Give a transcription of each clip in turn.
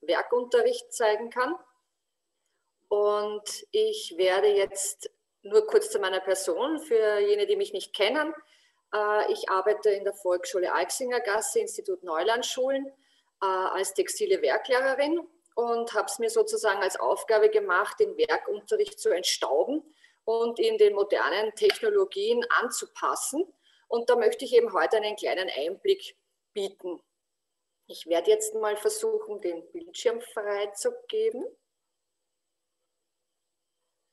Werkunterricht zeigen kann. Und ich werde jetzt nur kurz zu meiner Person, für jene, die mich nicht kennen. Äh, ich arbeite in der Volksschule Eixinger Gasse, Institut Neulandschulen, äh, als textile Werklehrerin und habe es mir sozusagen als Aufgabe gemacht, den Werkunterricht zu entstauben und in den modernen Technologien anzupassen. Und da möchte ich eben heute einen kleinen Einblick bieten. Ich werde jetzt mal versuchen, den Bildschirm freizugeben.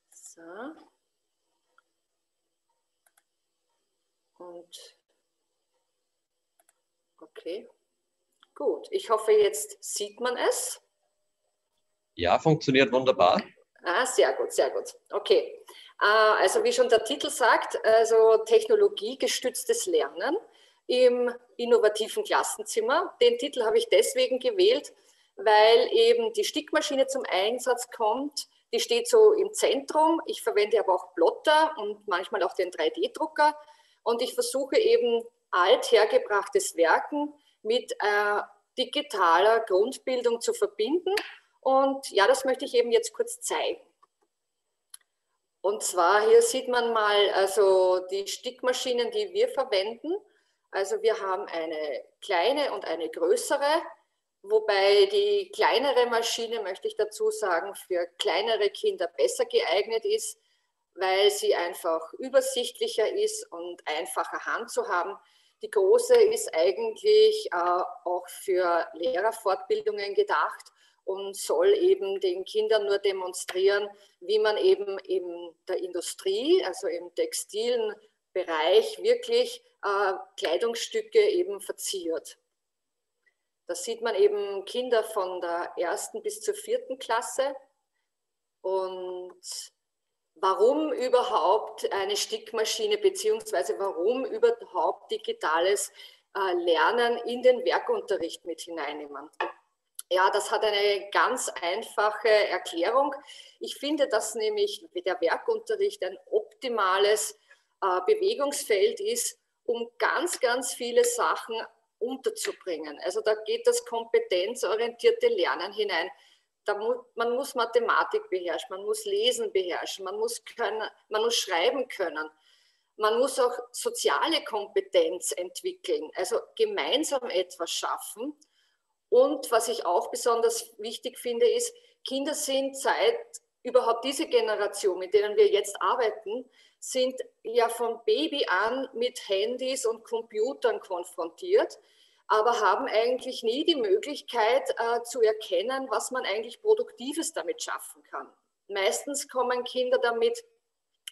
So. Und okay, gut. Ich hoffe, jetzt sieht man es. Ja, funktioniert wunderbar. Ah, sehr gut, sehr gut. Okay. Äh, also wie schon der Titel sagt, also technologiegestütztes Lernen im innovativen Klassenzimmer. Den Titel habe ich deswegen gewählt, weil eben die Stickmaschine zum Einsatz kommt. Die steht so im Zentrum. Ich verwende aber auch Plotter und manchmal auch den 3D-Drucker. Und ich versuche eben althergebrachtes Werken mit äh, digitaler Grundbildung zu verbinden. Und ja, das möchte ich eben jetzt kurz zeigen. Und zwar hier sieht man mal also die Stickmaschinen, die wir verwenden. Also wir haben eine kleine und eine größere, wobei die kleinere Maschine, möchte ich dazu sagen, für kleinere Kinder besser geeignet ist, weil sie einfach übersichtlicher ist und einfacher Hand zu haben. Die große ist eigentlich äh, auch für Lehrerfortbildungen gedacht und soll eben den Kindern nur demonstrieren, wie man eben in der Industrie, also im textilen Bereich wirklich äh, Kleidungsstücke eben verziert. Da sieht man eben Kinder von der ersten bis zur vierten Klasse und warum überhaupt eine Stickmaschine beziehungsweise warum überhaupt digitales äh, Lernen in den Werkunterricht mit hineinnehmen. Ja, das hat eine ganz einfache Erklärung. Ich finde, dass nämlich der Werkunterricht ein optimales äh, Bewegungsfeld ist, um ganz, ganz viele Sachen unterzubringen. Also da geht das kompetenzorientierte Lernen hinein mu man muss Mathematik beherrschen, man muss Lesen beherrschen, man muss, können, man muss schreiben können. Man muss auch soziale Kompetenz entwickeln, also gemeinsam etwas schaffen. Und was ich auch besonders wichtig finde, ist, Kinder sind seit überhaupt diese Generation, mit denen wir jetzt arbeiten, sind ja von Baby an mit Handys und Computern konfrontiert aber haben eigentlich nie die Möglichkeit äh, zu erkennen, was man eigentlich Produktives damit schaffen kann. Meistens kommen Kinder damit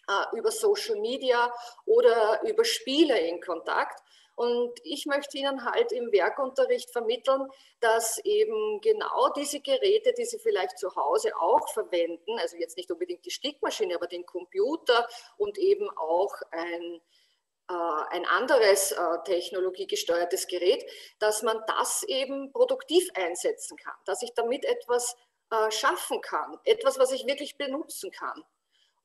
äh, über Social Media oder über Spiele in Kontakt. Und ich möchte Ihnen halt im Werkunterricht vermitteln, dass eben genau diese Geräte, die Sie vielleicht zu Hause auch verwenden, also jetzt nicht unbedingt die Stickmaschine, aber den Computer und eben auch ein äh, ein anderes äh, technologiegesteuertes Gerät, dass man das eben produktiv einsetzen kann, dass ich damit etwas äh, schaffen kann, etwas, was ich wirklich benutzen kann.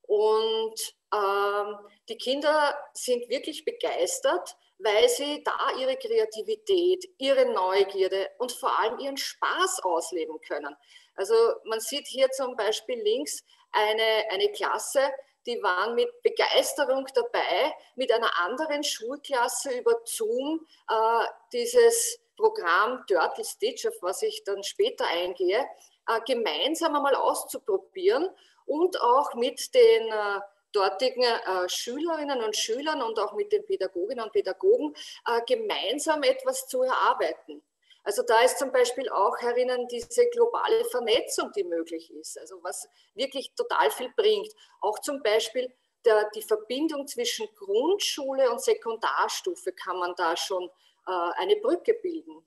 Und ähm, die Kinder sind wirklich begeistert, weil sie da ihre Kreativität, ihre Neugierde und vor allem ihren Spaß ausleben können. Also man sieht hier zum Beispiel links eine, eine Klasse, die waren mit Begeisterung dabei, mit einer anderen Schulklasse über Zoom äh, dieses Programm Turtle Stitch, auf was ich dann später eingehe, äh, gemeinsam einmal auszuprobieren und auch mit den äh, dortigen äh, Schülerinnen und Schülern und auch mit den Pädagoginnen und Pädagogen äh, gemeinsam etwas zu erarbeiten. Also da ist zum Beispiel auch herinnen diese globale Vernetzung, die möglich ist, also was wirklich total viel bringt. Auch zum Beispiel der, die Verbindung zwischen Grundschule und Sekundarstufe kann man da schon äh, eine Brücke bilden.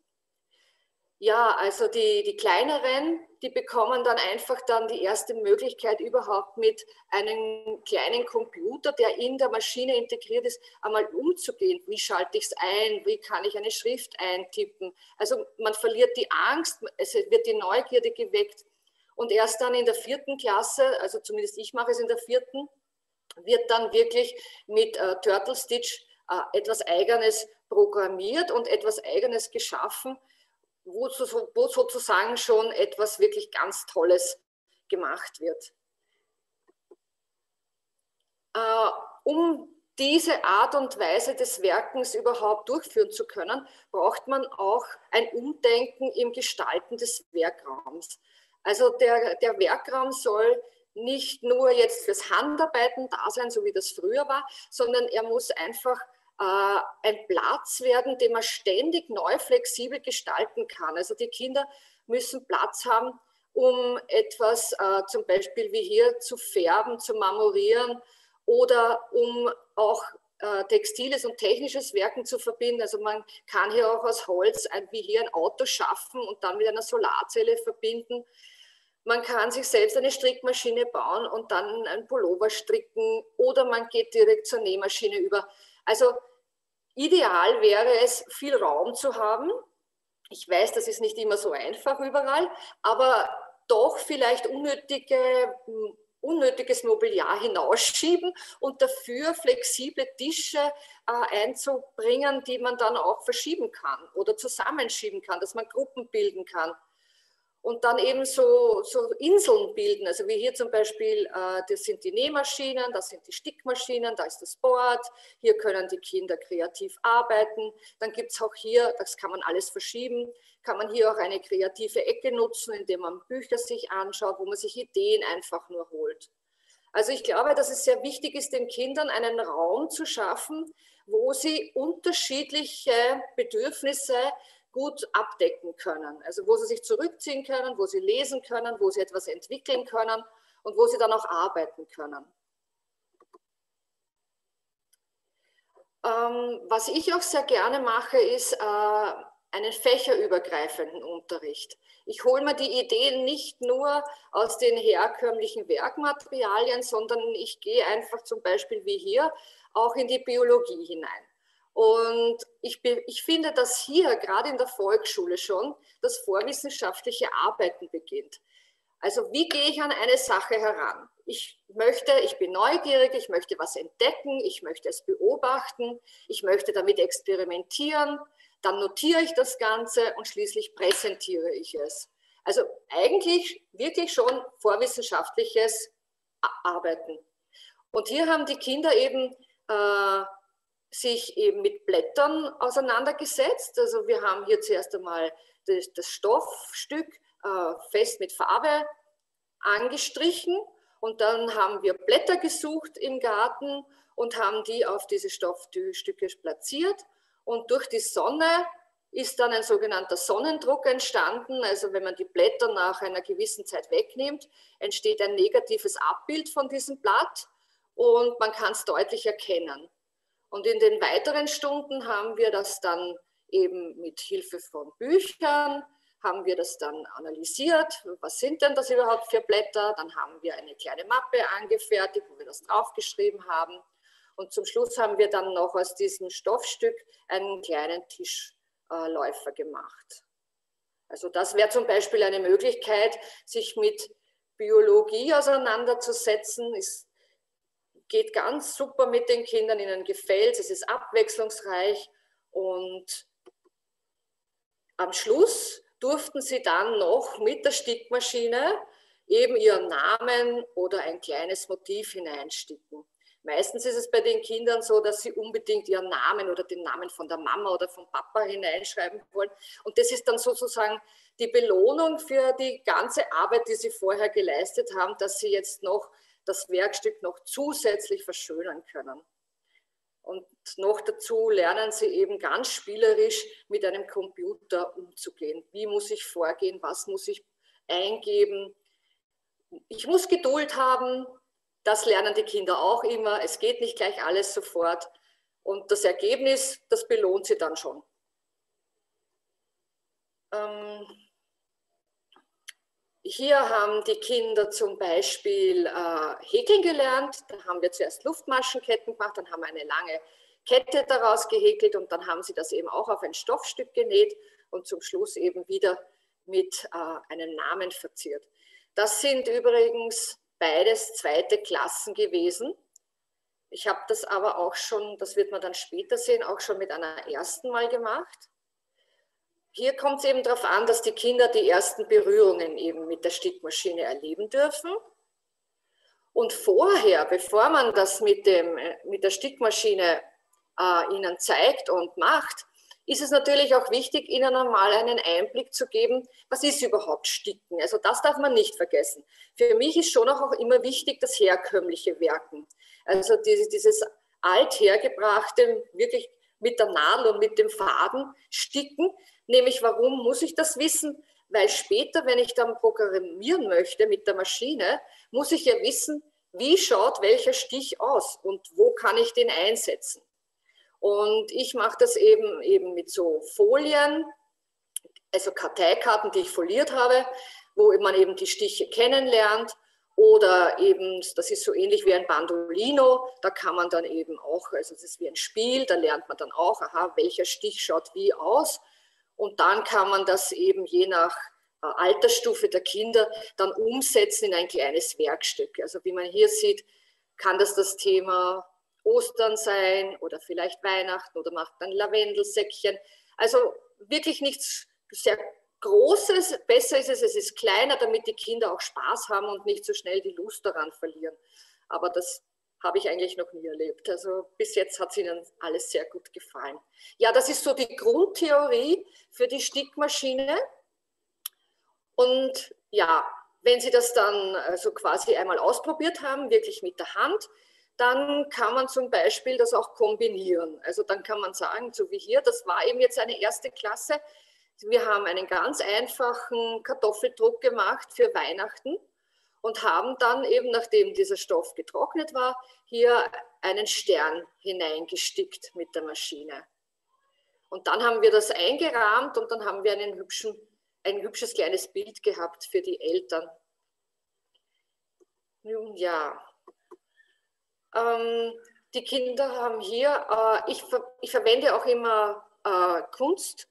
Ja, also die, die kleineren, die bekommen dann einfach dann die erste Möglichkeit überhaupt mit einem kleinen Computer, der in der Maschine integriert ist, einmal umzugehen. Wie schalte ich es ein? Wie kann ich eine Schrift eintippen? Also man verliert die Angst, es wird die Neugierde geweckt. Und erst dann in der vierten Klasse, also zumindest ich mache es in der vierten, wird dann wirklich mit äh, Turtle Stitch äh, etwas Eigenes programmiert und etwas Eigenes geschaffen, wo, wo sozusagen schon etwas wirklich ganz Tolles gemacht wird. Äh, um diese Art und Weise des Werkens überhaupt durchführen zu können, braucht man auch ein Umdenken im Gestalten des Werkraums. Also der, der Werkraum soll nicht nur jetzt fürs Handarbeiten da sein, so wie das früher war, sondern er muss einfach ein Platz werden, den man ständig neu flexibel gestalten kann. Also die Kinder müssen Platz haben, um etwas äh, zum Beispiel wie hier zu färben, zu marmorieren oder um auch äh, textiles und technisches Werken zu verbinden. Also man kann hier auch aus Holz ein, wie hier ein Auto schaffen und dann mit einer Solarzelle verbinden. Man kann sich selbst eine Strickmaschine bauen und dann ein Pullover stricken oder man geht direkt zur Nähmaschine über. Also ideal wäre es, viel Raum zu haben. Ich weiß, das ist nicht immer so einfach überall, aber doch vielleicht unnötige unnötiges Mobiliar hinausschieben und dafür flexible Tische äh, einzubringen, die man dann auch verschieben kann oder zusammenschieben kann, dass man Gruppen bilden kann und dann eben so, so Inseln bilden. Also wie hier zum Beispiel, äh, das sind die Nähmaschinen, das sind die Stickmaschinen, da ist das Board, hier können die Kinder kreativ arbeiten. Dann gibt es auch hier, das kann man alles verschieben, kann man hier auch eine kreative Ecke nutzen, indem man Bücher sich anschaut, wo man sich Ideen einfach nur holt. Also ich glaube, dass es sehr wichtig ist, den Kindern einen Raum zu schaffen, wo sie unterschiedliche Bedürfnisse gut abdecken können. Also wo sie sich zurückziehen können, wo sie lesen können, wo sie etwas entwickeln können und wo sie dann auch arbeiten können. Ähm, was ich auch sehr gerne mache, ist äh, einen fächerübergreifenden Unterricht. Ich hole mir die Ideen nicht nur aus den herkömmlichen Werkmaterialien, sondern ich gehe einfach zum Beispiel wie hier auch in die Biologie hinein. Und ich, ich finde, dass hier gerade in der Volksschule schon das vorwissenschaftliche Arbeiten beginnt. Also wie gehe ich an eine Sache heran? Ich möchte, ich bin neugierig, ich möchte was entdecken, ich möchte es beobachten, ich möchte damit experimentieren, dann notiere ich das Ganze und schließlich präsentiere ich es. Also eigentlich wirklich schon vorwissenschaftliches Arbeiten. Und hier haben die Kinder eben äh, sich eben mit Blättern auseinandergesetzt. Also wir haben hier zuerst einmal das, das Stoffstück äh, fest mit Farbe angestrichen und dann haben wir Blätter gesucht im Garten und haben die auf diese Stoffstücke platziert und durch die Sonne ist dann ein sogenannter Sonnendruck entstanden. Also wenn man die Blätter nach einer gewissen Zeit wegnimmt, entsteht ein negatives Abbild von diesem Blatt und man kann es deutlich erkennen. Und in den weiteren Stunden haben wir das dann eben mit Hilfe von Büchern, haben wir das dann analysiert. Was sind denn das überhaupt für Blätter? Dann haben wir eine kleine Mappe angefertigt, wo wir das draufgeschrieben haben. Und zum Schluss haben wir dann noch aus diesem Stoffstück einen kleinen Tischläufer gemacht. Also das wäre zum Beispiel eine Möglichkeit, sich mit Biologie auseinanderzusetzen. Ist geht ganz super mit den Kindern, ihnen gefällt es, ist abwechslungsreich und am Schluss durften sie dann noch mit der Stickmaschine eben ihren Namen oder ein kleines Motiv hineinsticken. Meistens ist es bei den Kindern so, dass sie unbedingt ihren Namen oder den Namen von der Mama oder vom Papa hineinschreiben wollen. Und das ist dann sozusagen die Belohnung für die ganze Arbeit, die sie vorher geleistet haben, dass sie jetzt noch das Werkstück noch zusätzlich verschönern können. Und noch dazu lernen sie eben ganz spielerisch mit einem Computer umzugehen. Wie muss ich vorgehen? Was muss ich eingeben? Ich muss Geduld haben. Das lernen die Kinder auch immer. Es geht nicht gleich alles sofort. Und das Ergebnis, das belohnt sie dann schon. Ähm, hier haben die Kinder zum Beispiel äh, häkeln gelernt. Da haben wir zuerst Luftmaschenketten gemacht, dann haben wir eine lange Kette daraus gehäkelt und dann haben sie das eben auch auf ein Stoffstück genäht und zum Schluss eben wieder mit äh, einem Namen verziert. Das sind übrigens beides zweite Klassen gewesen. Ich habe das aber auch schon, das wird man dann später sehen, auch schon mit einer ersten Mal gemacht. Hier kommt es eben darauf an, dass die Kinder die ersten Berührungen eben mit der Stickmaschine erleben dürfen. Und vorher, bevor man das mit, dem, mit der Stickmaschine äh, ihnen zeigt und macht, ist es natürlich auch wichtig, ihnen einmal einen Einblick zu geben, was ist überhaupt Sticken. Also das darf man nicht vergessen. Für mich ist schon auch immer wichtig das herkömmliche Werken. Also dieses althergebrachte, wirklich mit der Nadel und mit dem Faden sticken. Nämlich, warum muss ich das wissen? Weil später, wenn ich dann programmieren möchte mit der Maschine, muss ich ja wissen, wie schaut welcher Stich aus und wo kann ich den einsetzen. Und ich mache das eben, eben mit so Folien, also Karteikarten, die ich foliert habe, wo man eben die Stiche kennenlernt. Oder eben, das ist so ähnlich wie ein Bandolino, da kann man dann eben auch, also das ist wie ein Spiel, da lernt man dann auch, aha, welcher Stich schaut wie aus. Und dann kann man das eben je nach äh, Altersstufe der Kinder dann umsetzen in ein kleines Werkstück. Also wie man hier sieht, kann das das Thema Ostern sein oder vielleicht Weihnachten oder macht ein Lavendelsäckchen. Also wirklich nichts sehr Großes. Besser ist es, es ist kleiner, damit die Kinder auch Spaß haben und nicht so schnell die Lust daran verlieren. Aber das habe ich eigentlich noch nie erlebt. Also bis jetzt hat es ihnen alles sehr gut gefallen. Ja, das ist so die Grundtheorie für die Stickmaschine. Und ja, wenn Sie das dann also quasi einmal ausprobiert haben, wirklich mit der Hand, dann kann man zum Beispiel das auch kombinieren. Also dann kann man sagen, so wie hier, das war eben jetzt eine erste Klasse. Wir haben einen ganz einfachen Kartoffeldruck gemacht für Weihnachten und haben dann eben, nachdem dieser Stoff getrocknet war, hier einen Stern hineingestickt mit der Maschine. Und dann haben wir das eingerahmt und dann haben wir einen hübschen, ein hübsches kleines Bild gehabt für die Eltern. Nun ja, ähm, die Kinder haben hier, äh, ich, ver ich, verwende auch immer äh, Kunst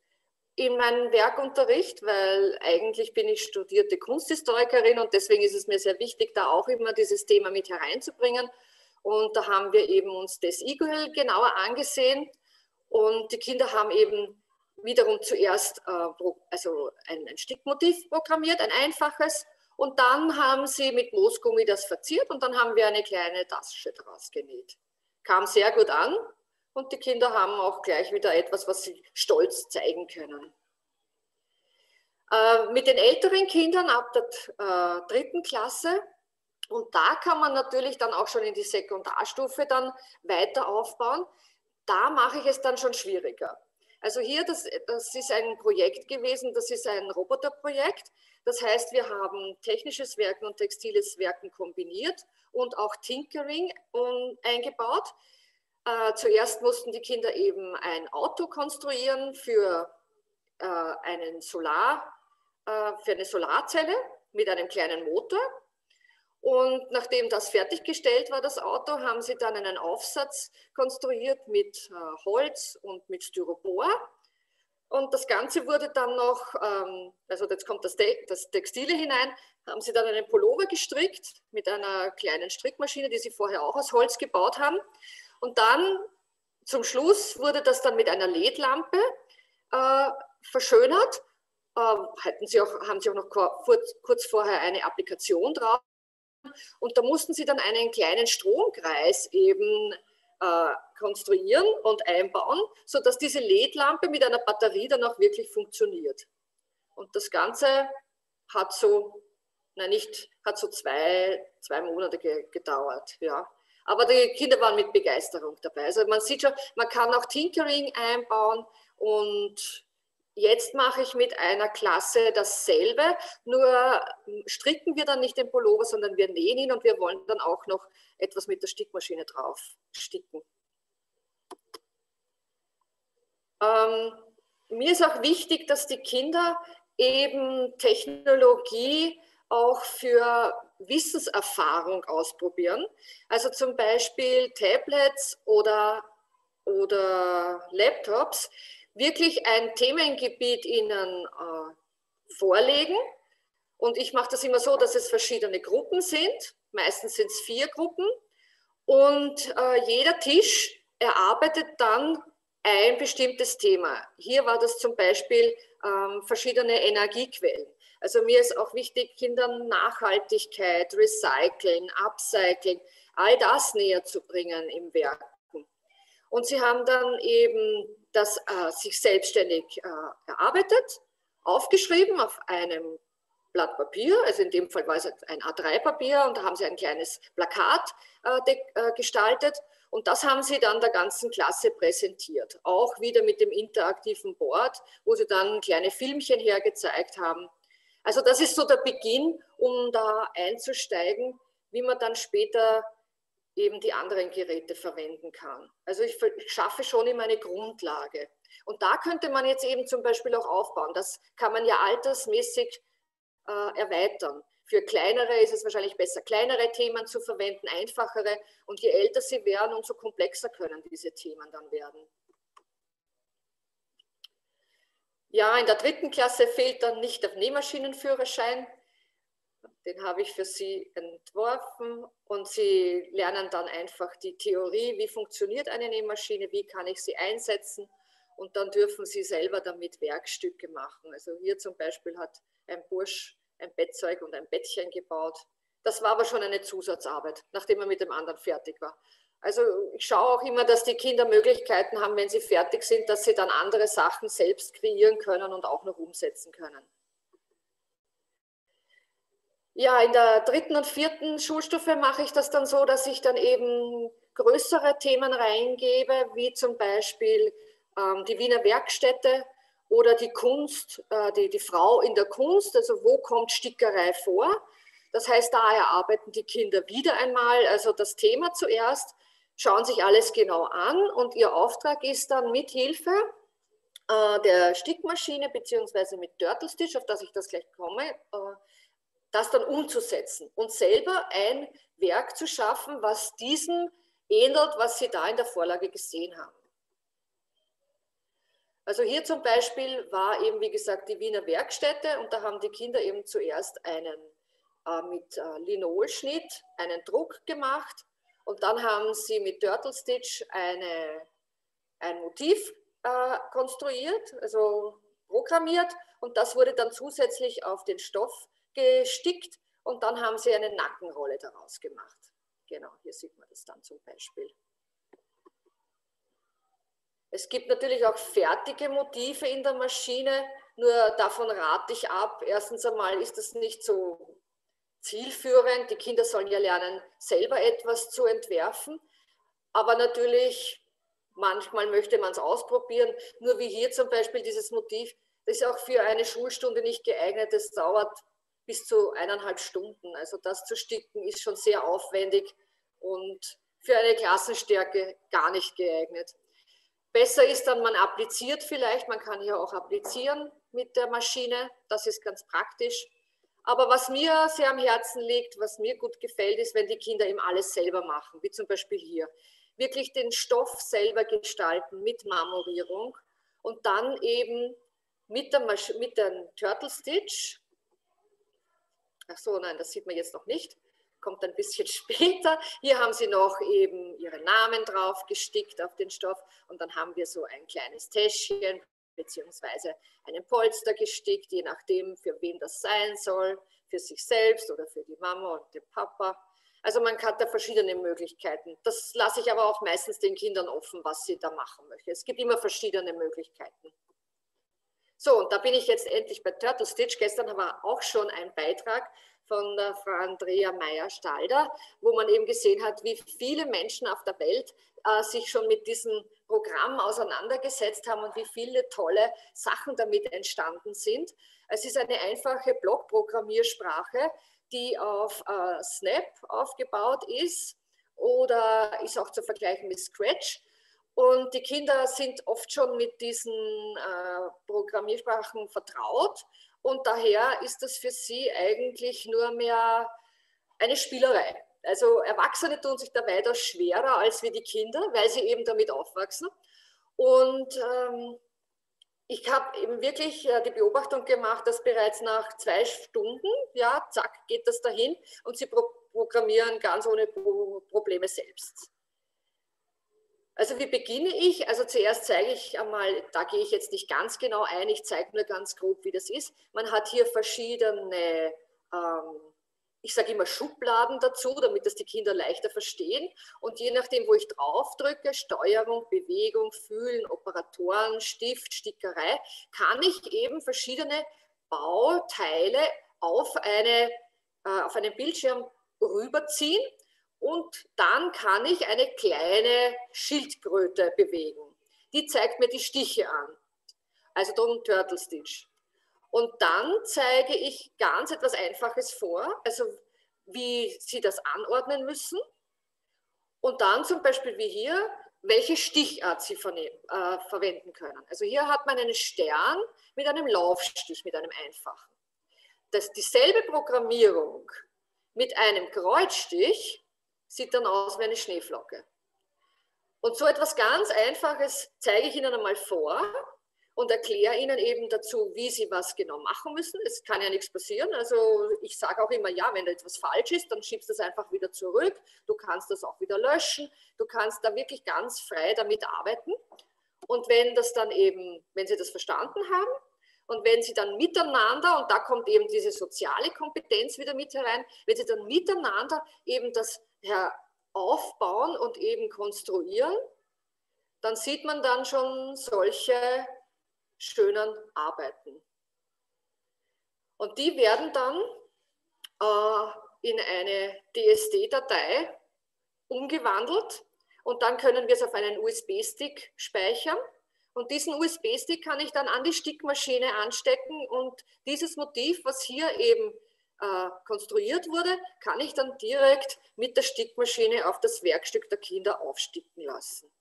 in meinem Werkunterricht, weil eigentlich bin ich studierte Kunsthistorikerin und deswegen ist es mir sehr wichtig, da auch immer dieses Thema mit hereinzubringen. Und da haben wir eben uns das Igel genauer angesehen und die Kinder haben eben wiederum zuerst äh, also ein, ein Stickmotiv programmiert, ein einfaches, und dann haben sie mit Moosgummi das verziert und dann haben wir eine kleine Tasche draus genäht. Kam sehr gut an und die Kinder haben auch gleich wieder etwas, was sie stolz zeigen können. Äh, mit den älteren Kindern ab der äh, dritten Klasse und da kann man natürlich dann auch schon in die Sekundarstufe dann weiter aufbauen. Da mache ich es dann schon schwieriger. Also hier, das, das ist ein Projekt gewesen, das ist ein Roboterprojekt. Das heißt, wir haben technisches Werken und textiles Werken kombiniert und auch Tinkering ähm, eingebaut. Äh, zuerst mussten die Kinder eben ein Auto konstruieren für, äh, einen Solar, äh, für eine Solarzelle mit einem kleinen Motor. Und nachdem das fertiggestellt war, das Auto, haben sie dann einen Aufsatz konstruiert mit Holz und mit Styropor und das Ganze wurde dann noch, ähm, also jetzt kommt das, das Textile hinein, haben sie dann einen Pullover gestrickt mit einer kleinen Strickmaschine, die sie vorher auch aus Holz gebaut haben. Und dann zum Schluss wurde das dann mit einer LED-Lampe äh, verschönert. Äh, hatten sie auch, haben sie auch noch kurz, kurz vorher eine Applikation drauf. Und da mussten sie dann einen kleinen Stromkreis eben äh, konstruieren und einbauen, sodass diese LED-Lampe mit einer Batterie dann auch wirklich funktioniert. Und das Ganze hat so, nein, nicht, hat so zwei, zwei Monate ge gedauert, ja. Aber die Kinder waren mit Begeisterung dabei. Also man sieht schon, man kann auch Tinkering einbauen und Jetzt mache ich mit einer Klasse dasselbe, nur stricken wir dann nicht den Pullover, sondern wir nähen ihn und wir wollen dann auch noch etwas mit der Stickmaschine drauf sticken. Ähm, mir ist auch wichtig, dass die Kinder eben Technologie auch für Wissenserfahrung ausprobieren. Also zum Beispiel Tablets oder, oder Laptops wirklich ein Themengebiet ihnen äh, vorlegen. Und ich mache das immer so, dass es verschiedene Gruppen sind. Meistens sind es vier Gruppen. Und äh, jeder Tisch erarbeitet dann ein bestimmtes Thema. Hier war das zum Beispiel ähm, verschiedene Energiequellen. Also mir ist auch wichtig, Kindern Nachhaltigkeit, Recycling, Upcycling, all das näher zu bringen im Werken. Und sie haben dann eben das äh, sich selbstständig äh, erarbeitet, aufgeschrieben auf einem Blatt Papier, also in dem Fall war es ein A3-Papier und da haben sie ein kleines Plakat äh, äh, gestaltet und das haben sie dann der ganzen Klasse präsentiert. Auch wieder mit dem interaktiven Board, wo sie dann kleine Filmchen hergezeigt haben. Also das ist so der Beginn, um da einzusteigen, wie man dann später eben die anderen Geräte verwenden kann. Also ich schaffe schon immer eine Grundlage. Und da könnte man jetzt eben zum Beispiel auch aufbauen. Das kann man ja altersmäßig äh, erweitern. Für kleinere ist es wahrscheinlich besser, kleinere Themen zu verwenden, einfachere. Und je älter sie werden, umso komplexer können diese Themen dann werden. Ja, in der dritten Klasse fehlt dann nicht der Nähmaschinenführerschein. Den habe ich für Sie entworfen und Sie lernen dann einfach die Theorie, wie funktioniert eine Nähmaschine, wie kann ich sie einsetzen und dann dürfen Sie selber damit Werkstücke machen. Also hier zum Beispiel hat ein Bursch ein Bettzeug und ein Bettchen gebaut. Das war aber schon eine Zusatzarbeit, nachdem er mit dem anderen fertig war. Also ich schaue auch immer, dass die Kinder Möglichkeiten haben, wenn sie fertig sind, dass sie dann andere Sachen selbst kreieren können und auch noch umsetzen können. Ja, in der dritten und vierten Schulstufe mache ich das dann so, dass ich dann eben größere Themen reingebe, wie zum Beispiel ähm, die Wiener Werkstätte oder die Kunst, äh, die, die Frau in der Kunst, also wo kommt Stickerei vor. Das heißt, da erarbeiten die Kinder wieder einmal, also das Thema zuerst, schauen sich alles genau an und ihr Auftrag ist dann mit Hilfe äh, der Stickmaschine beziehungsweise mit Turtle Stitch, auf das ich das gleich komme, äh, das dann umzusetzen und selber ein Werk zu schaffen, was diesem ähnelt, was Sie da in der Vorlage gesehen haben. Also hier zum Beispiel war eben, wie gesagt, die Wiener Werkstätte und da haben die Kinder eben zuerst einen äh, mit äh, Linolschnitt einen Druck gemacht und dann haben sie mit Turtle Stitch eine, ein Motiv äh, konstruiert, also programmiert und das wurde dann zusätzlich auf den Stoff gestickt und dann haben sie eine Nackenrolle daraus gemacht. Genau, hier sieht man das dann zum Beispiel. Es gibt natürlich auch fertige Motive in der Maschine, nur davon rate ich ab. Erstens einmal ist das nicht so zielführend. Die Kinder sollen ja lernen, selber etwas zu entwerfen. Aber natürlich, manchmal möchte man es ausprobieren. Nur wie hier zum Beispiel dieses Motiv, das ist auch für eine Schulstunde nicht geeignet. Das dauert bis zu eineinhalb Stunden. Also das zu sticken ist schon sehr aufwendig und für eine Klassenstärke gar nicht geeignet. Besser ist dann, man appliziert vielleicht, man kann hier auch applizieren mit der Maschine, das ist ganz praktisch. Aber was mir sehr am Herzen liegt, was mir gut gefällt, ist, wenn die Kinder eben alles selber machen, wie zum Beispiel hier. Wirklich den Stoff selber gestalten mit Marmorierung und dann eben mit, Masch mit dem Turtle Stitch. Ach so, nein, das sieht man jetzt noch nicht kommt ein bisschen später. Hier haben sie noch eben ihre Namen drauf gestickt auf den Stoff und dann haben wir so ein kleines Täschchen beziehungsweise einen Polster gestickt, je nachdem, für wen das sein soll, für sich selbst oder für die Mama und den Papa. Also man hat da verschiedene Möglichkeiten. Das lasse ich aber auch meistens den Kindern offen, was sie da machen möchten. Es gibt immer verschiedene Möglichkeiten. So, und da bin ich jetzt endlich bei Turtle Stitch. Gestern war auch schon ein Beitrag von der Frau Andrea Meyer-Stalder, wo man eben gesehen hat, wie viele Menschen auf der Welt äh, sich schon mit diesem Programm auseinandergesetzt haben und wie viele tolle Sachen damit entstanden sind. Es ist eine einfache Blockprogrammiersprache, die auf äh, Snap aufgebaut ist oder ist auch zu vergleichen mit Scratch. Und die Kinder sind oft schon mit diesen äh, Programmiersprachen vertraut und daher ist das für sie eigentlich nur mehr eine Spielerei. Also Erwachsene tun sich da weiter schwerer als wie die Kinder, weil sie eben damit aufwachsen. Und ähm, ich habe eben wirklich äh, die Beobachtung gemacht, dass bereits nach zwei Stunden, ja, zack, geht das dahin und sie pro programmieren ganz ohne Pro Probleme selbst. Also wie beginne ich? Also zuerst zeige ich einmal, da gehe ich jetzt nicht ganz genau ein, ich zeige nur ganz grob, wie das ist. Man hat hier verschiedene, ähm, ich sage immer Schubladen dazu, damit das die Kinder leichter verstehen. Und je nachdem, wo ich drauf drücke, Steuerung, Bewegung, Fühlen, Operatoren, Stift, Stickerei, kann ich eben verschiedene Bauteile auf, eine, äh, auf einen Bildschirm rüberziehen und dann kann ich eine kleine Schildkröte bewegen. Die zeigt mir die Stiche an. Also darum Turtle Stitch. Und dann zeige ich ganz etwas Einfaches vor, also wie Sie das anordnen müssen. Und dann zum Beispiel wie hier, welche Stichart Sie äh, verwenden können. Also hier hat man einen Stern mit einem Laufstich, mit einem einfachen. Das, dieselbe Programmierung mit einem Kreuzstich sieht dann aus wie eine Schneeflocke. Und so etwas ganz Einfaches zeige ich Ihnen einmal vor und erkläre Ihnen eben dazu, wie Sie was genau machen müssen. Es kann ja nichts passieren. Also ich sage auch immer, ja, wenn da etwas falsch ist, dann schiebst du es einfach wieder zurück. Du kannst das auch wieder löschen. Du kannst da wirklich ganz frei damit arbeiten. Und wenn das dann eben, wenn Sie das verstanden haben, und wenn sie dann miteinander, und da kommt eben diese soziale Kompetenz wieder mit herein, wenn sie dann miteinander eben das aufbauen und eben konstruieren, dann sieht man dann schon solche schönen Arbeiten. Und die werden dann äh, in eine DSD-Datei umgewandelt und dann können wir es auf einen USB-Stick speichern und diesen USB-Stick kann ich dann an die Stickmaschine anstecken und dieses Motiv, was hier eben äh, konstruiert wurde, kann ich dann direkt mit der Stickmaschine auf das Werkstück der Kinder aufsticken lassen.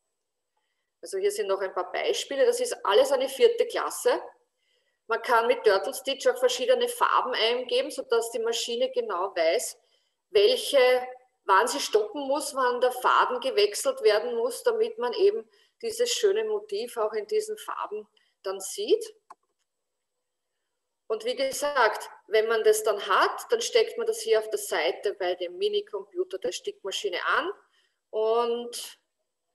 Also hier sind noch ein paar Beispiele. Das ist alles eine vierte Klasse. Man kann mit Turtle Stitch auch verschiedene Farben eingeben, sodass die Maschine genau weiß, welche, wann sie stoppen muss, wann der Faden gewechselt werden muss, damit man eben dieses schöne Motiv auch in diesen Farben dann sieht. Und wie gesagt, wenn man das dann hat, dann steckt man das hier auf der Seite bei dem Minicomputer der Stickmaschine an und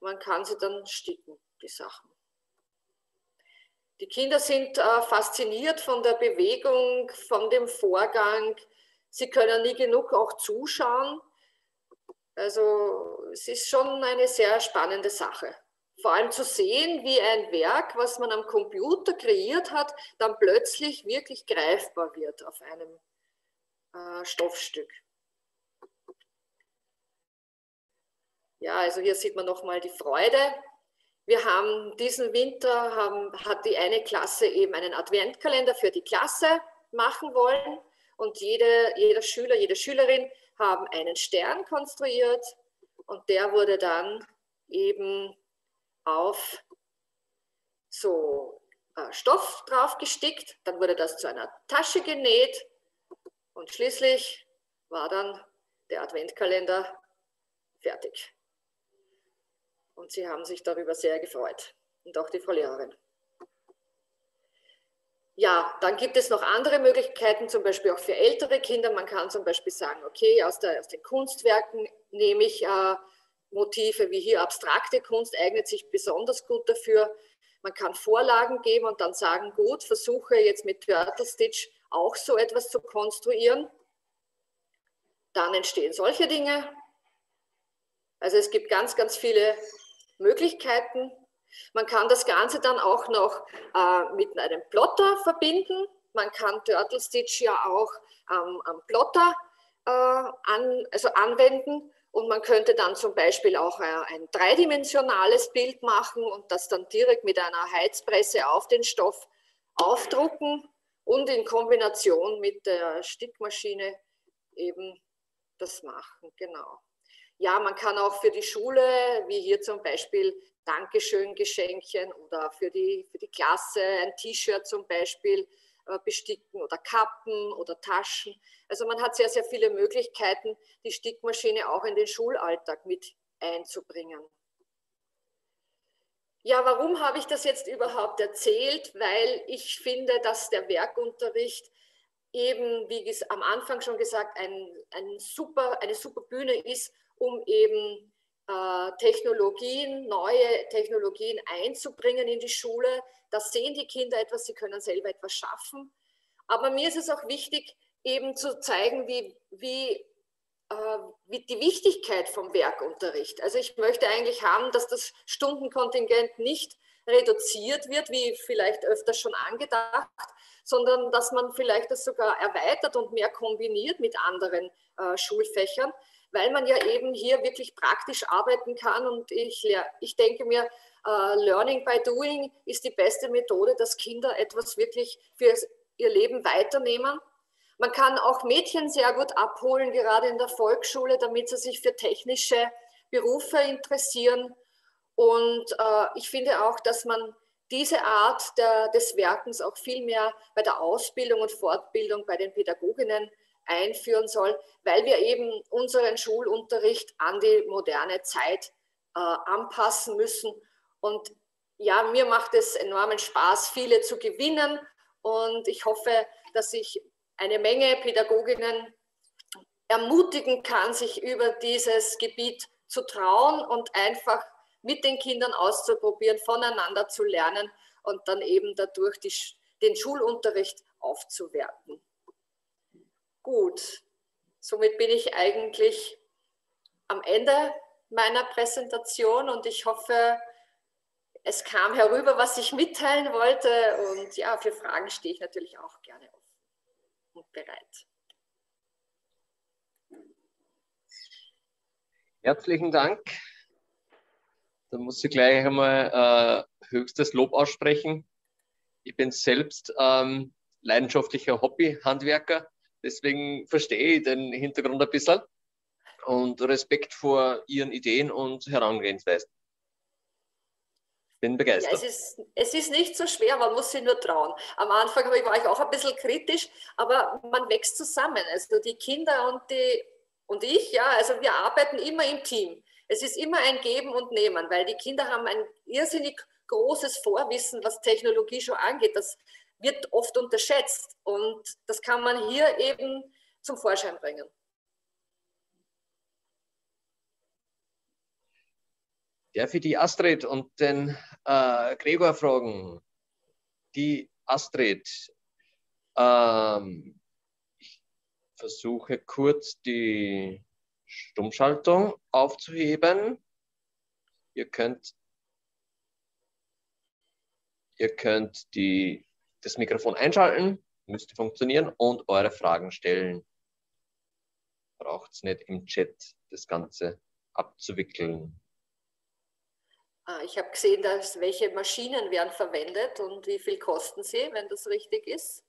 man kann sie dann sticken, die Sachen. Die Kinder sind äh, fasziniert von der Bewegung, von dem Vorgang. Sie können nie genug auch zuschauen. Also es ist schon eine sehr spannende Sache vor allem zu sehen, wie ein Werk, was man am Computer kreiert hat, dann plötzlich wirklich greifbar wird auf einem äh, Stoffstück. Ja, also hier sieht man nochmal die Freude. Wir haben diesen Winter, haben, hat die eine Klasse eben einen Adventkalender für die Klasse machen wollen und jede, jeder Schüler, jede Schülerin haben einen Stern konstruiert und der wurde dann eben auf so äh, Stoff drauf gestickt, dann wurde das zu einer Tasche genäht und schließlich war dann der Adventkalender fertig. Und sie haben sich darüber sehr gefreut und auch die Frau Lehrerin. Ja, dann gibt es noch andere Möglichkeiten, zum Beispiel auch für ältere Kinder. Man kann zum Beispiel sagen, okay, aus, der, aus den Kunstwerken nehme ich äh, Motive wie hier abstrakte Kunst eignet sich besonders gut dafür. Man kann Vorlagen geben und dann sagen, gut, versuche jetzt mit Turtle Stitch auch so etwas zu konstruieren. Dann entstehen solche Dinge. Also es gibt ganz, ganz viele Möglichkeiten. Man kann das Ganze dann auch noch äh, mit einem Plotter verbinden. Man kann Turtle Stitch ja auch ähm, am Plotter äh, an, also anwenden und man könnte dann zum Beispiel auch äh, ein dreidimensionales Bild machen und das dann direkt mit einer Heizpresse auf den Stoff aufdrucken und in Kombination mit der Stickmaschine eben das machen. Genau. Ja, man kann auch für die Schule, wie hier zum Beispiel Dankeschön-Geschenkchen oder für die, für die Klasse ein T-Shirt zum Beispiel besticken oder Kappen oder Taschen. Also man hat sehr, sehr viele Möglichkeiten, die Stickmaschine auch in den Schulalltag mit einzubringen. Ja, warum habe ich das jetzt überhaupt erzählt? Weil ich finde, dass der Werkunterricht eben, wie am Anfang schon gesagt, ein, ein super, eine super Bühne ist, um eben äh, Technologien, neue Technologien einzubringen in die Schule. Da sehen die Kinder etwas, sie können selber etwas schaffen. Aber mir ist es auch wichtig, eben zu zeigen, wie, wie äh, wie die Wichtigkeit vom Werkunterricht. Also ich möchte eigentlich haben, dass das Stundenkontingent nicht reduziert wird, wie vielleicht öfter schon angedacht, sondern dass man vielleicht das sogar erweitert und mehr kombiniert mit anderen äh, Schulfächern, weil man ja eben hier wirklich praktisch arbeiten kann. Und ich, ich denke mir, äh, Learning by Doing ist die beste Methode, dass Kinder etwas wirklich für ihr Leben weiternehmen man kann auch Mädchen sehr gut abholen, gerade in der Volksschule, damit sie sich für technische Berufe interessieren. Und äh, ich finde auch, dass man diese Art der, des Werkens auch viel mehr bei der Ausbildung und Fortbildung bei den Pädagoginnen einführen soll, weil wir eben unseren Schulunterricht an die moderne Zeit äh, anpassen müssen. Und ja, mir macht es enormen Spaß, viele zu gewinnen. Und ich hoffe, dass ich eine Menge Pädagoginnen ermutigen kann, sich über dieses Gebiet zu trauen und einfach mit den Kindern auszuprobieren, voneinander zu lernen und dann eben dadurch die, den Schulunterricht aufzuwerten. Gut, somit bin ich eigentlich am Ende meiner Präsentation und ich hoffe, es kam herüber, was ich mitteilen wollte und ja, für Fragen stehe ich natürlich auch gerne offen und bereit. Herzlichen Dank. Da muss ich gleich einmal äh, höchstes Lob aussprechen. Ich bin selbst ähm, leidenschaftlicher Hobby-Handwerker, deswegen verstehe ich den Hintergrund ein bisschen und Respekt vor Ihren Ideen und Herangehensweisen bin begeistert. Ja, es, ist, es ist nicht so schwer, man muss sich nur trauen. Am Anfang war ich auch ein bisschen kritisch, aber man wächst zusammen. Also die Kinder und, die, und ich, ja, also wir arbeiten immer im Team. Es ist immer ein Geben und Nehmen, weil die Kinder haben ein irrsinnig großes Vorwissen, was Technologie schon angeht. Das wird oft unterschätzt und das kann man hier eben zum Vorschein bringen. Darf ich die Astrid und den äh, Gregor fragen? Die Astrid, ähm, ich versuche kurz die Stummschaltung aufzuheben. Ihr könnt, ihr könnt die, das Mikrofon einschalten, müsste funktionieren und eure Fragen stellen. Braucht es nicht im Chat das Ganze abzuwickeln. Ah, ich habe gesehen, dass welche Maschinen werden verwendet und wie viel kosten sie, wenn das richtig ist.